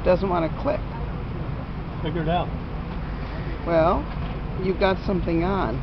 It doesn't want to click. Figure it out. Well, you've got something on.